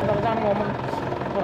那个让我们吃不